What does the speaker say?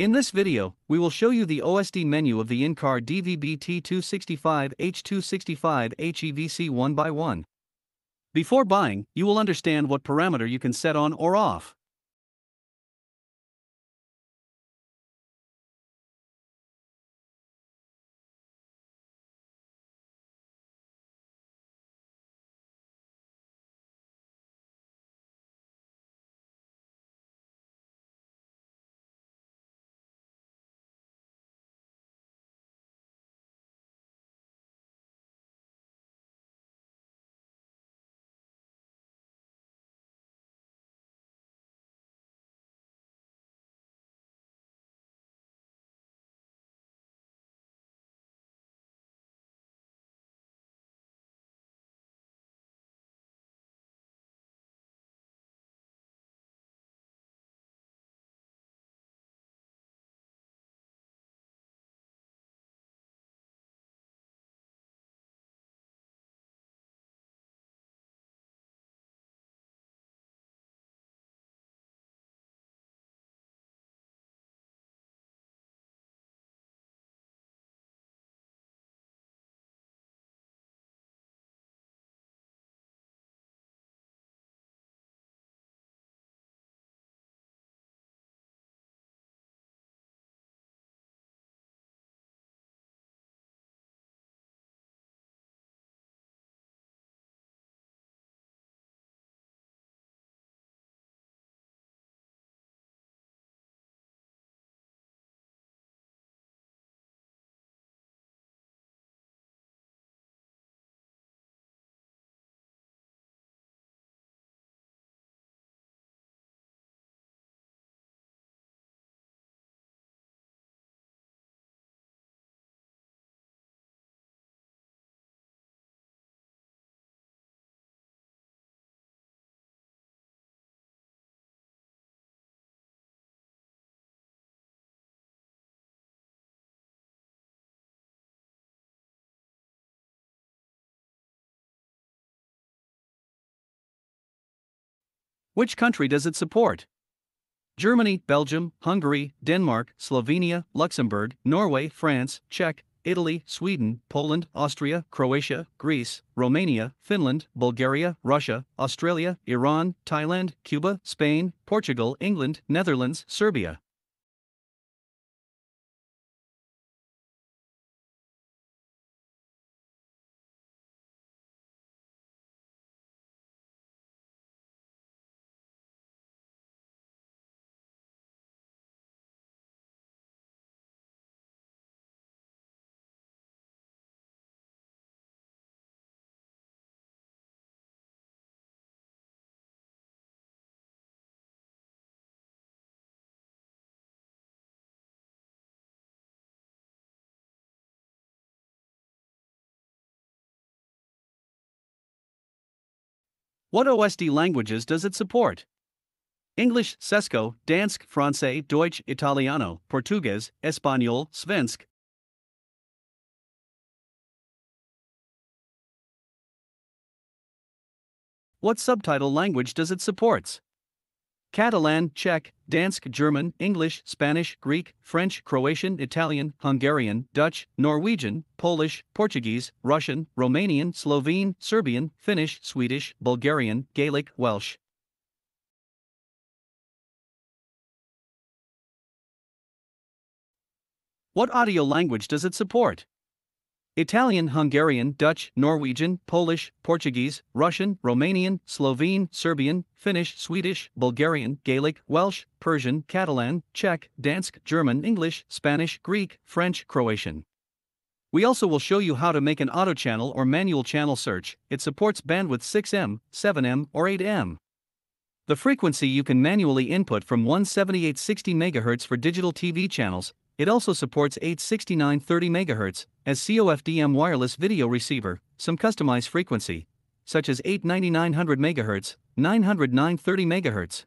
In this video, we will show you the OSD menu of the in-car DVB-T265H265 HEVC one by one. Before buying, you will understand what parameter you can set on or off. Which country does it support? Germany, Belgium, Hungary, Denmark, Slovenia, Luxembourg, Norway, France, Czech, Italy, Sweden, Poland, Austria, Croatia, Greece, Romania, Finland, Bulgaria, Russia, Australia, Iran, Thailand, Cuba, Spain, Portugal, England, Netherlands, Serbia. What OSD languages does it support? English, česko, Dansk, Francais, Deutsch, Italiano, Portuguese, Espanol, Svensk. What subtitle language does it supports? Catalan, Czech, Dansk, German, English, Spanish, Greek, French, Croatian, Italian, Hungarian, Dutch, Norwegian, Polish, Portuguese, Russian, Romanian, Slovene, Serbian, Finnish, Swedish, Bulgarian, Gaelic, Welsh. What audio language does it support? Italian, Hungarian, Dutch, Norwegian, Polish, Portuguese, Russian, Romanian, Slovene, Serbian, Finnish, Swedish, Bulgarian, Gaelic, Welsh, Persian, Catalan, Czech, Dansk, German, English, Spanish, Greek, French, Croatian. We also will show you how to make an auto channel or manual channel search. It supports bandwidth 6M, 7M, or 8M. The frequency you can manually input from 17860 MHz for digital TV channels it also supports 86930 MHz as COFDM wireless video receiver, some customized frequency, such as 89900 MHz, 90930 MHz.